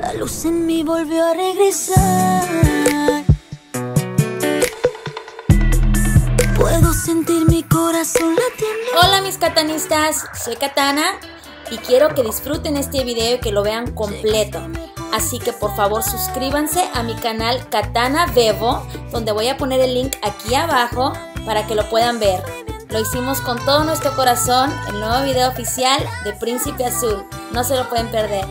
La luz en mí volvió a regresar. Puedo sentir mi corazón latiendo. Hola mis katanistas, soy Katana y quiero que disfruten este video y que lo vean completo. Así que por favor suscríbanse a mi canal Katana Bebo, donde voy a poner el link aquí abajo para que lo puedan ver. Lo hicimos con todo nuestro corazón, el nuevo video oficial de Príncipe Azul. No se lo pueden perder.